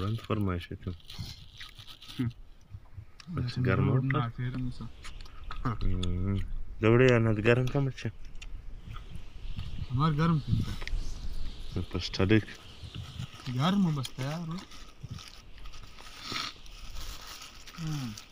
curând formă și tu. Ați garmă? Добрый, а над гаром там вообще? Амар гарм кинта. Ну, постарик. Гарм, бастя, ро. Ммм.